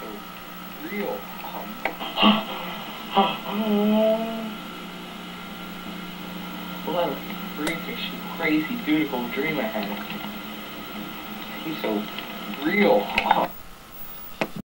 a real hum. what a freakish, crazy, beautiful dream I had. He's so real hum.